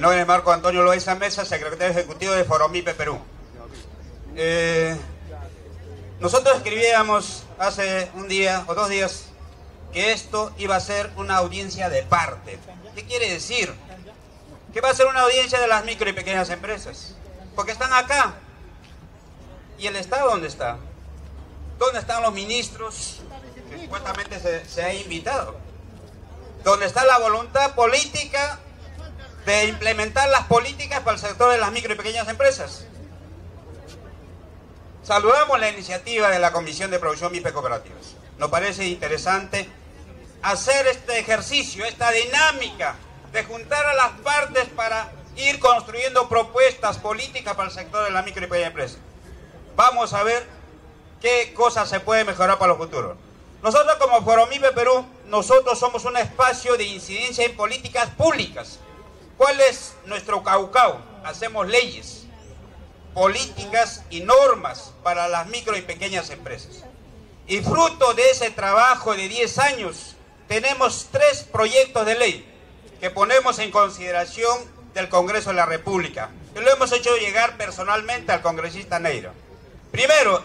Mi nombre es Marco Antonio Loaiza Mesa, secretario ejecutivo de Foromipe Perú. Eh, nosotros escribíamos hace un día o dos días que esto iba a ser una audiencia de parte. ¿Qué quiere decir? Que va a ser una audiencia de las micro y pequeñas empresas. Porque están acá. ¿Y el Estado dónde está? ¿Dónde están los ministros que supuestamente se, se ha invitado? ¿Dónde está la voluntad política de implementar las políticas para el sector de las micro y pequeñas empresas? Saludamos la iniciativa de la Comisión de Producción MIPE Cooperativas. Nos parece interesante hacer este ejercicio, esta dinámica de juntar a las partes para ir construyendo propuestas políticas para el sector de la micro y pequeña empresa. Vamos a ver qué cosas se puede mejorar para los futuros. Nosotros como Foromipe Perú, nosotros somos un espacio de incidencia en políticas públicas. ¿Cuál es nuestro caucao? Hacemos leyes, políticas y normas para las micro y pequeñas empresas. Y fruto de ese trabajo de 10 años, tenemos tres proyectos de ley que ponemos en consideración del Congreso de la República. Lo hemos hecho llegar personalmente al congresista Neiro. Primero,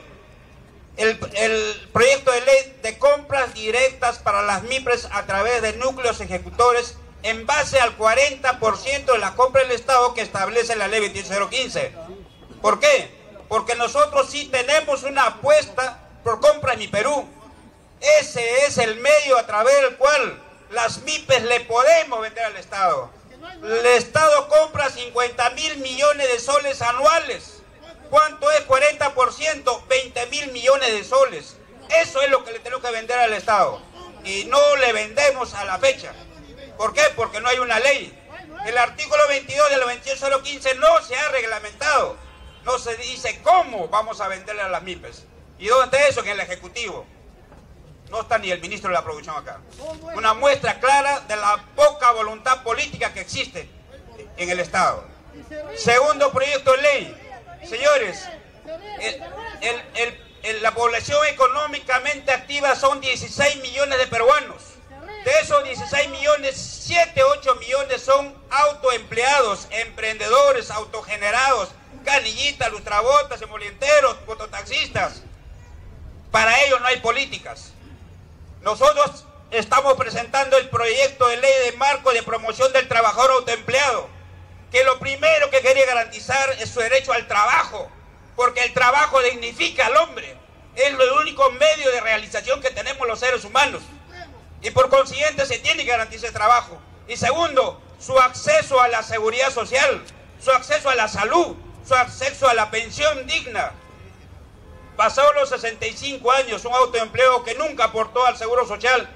el, el, proyecto de ley de compras directas para las MIPRES a través de núcleos ejecutores en base al 40% de la compra del Estado que establece la ley 28015. ¿Por qué? Porque nosotros sí tenemos una apuesta por compra en mi Perú. Ese es el medio a través del cual las MIPES le podemos vender al Estado. El Estado compra 50 mil millones de soles anuales. ¿Cuánto es 40%? 20 mil millones de soles. Eso es lo que le tenemos que vender al Estado. Y no le vendemos a la fecha. ¿Por qué? Porque no hay una ley. El artículo 22 de la 28015 no se ha reglamentado. No se dice cómo vamos a venderle a las MIPES. ¿Y dónde está eso? En el Ejecutivo. No está ni el ministro de la Producción acá. Una muestra clara de la poca voluntad política que existe en el Estado. Segundo proyecto de ley. Señores, la población económicamente activa son 16 millones de peruanos. De esos 16 millones, 7, 8 millones son autoempleados, emprendedores, autogenerados, canillitas, lustrabotas, emolienteros, mototaxistas. Para ellos no hay políticas. Nosotros estamos presentando el proyecto de ley de marco de promoción del trabajador autoempleado, que lo primero que quería garantizar es su derecho al trabajo, porque el trabajo dignifica al hombre, es el único medio de realización que tenemos los seres humanos, y por consiguiente se tiene que garantizar el trabajo. Y segundo, su acceso a la seguridad social, su acceso a la salud, su acceso a la pensión digna, Pasado los 65 años, un autoempleo que nunca aportó al Seguro Social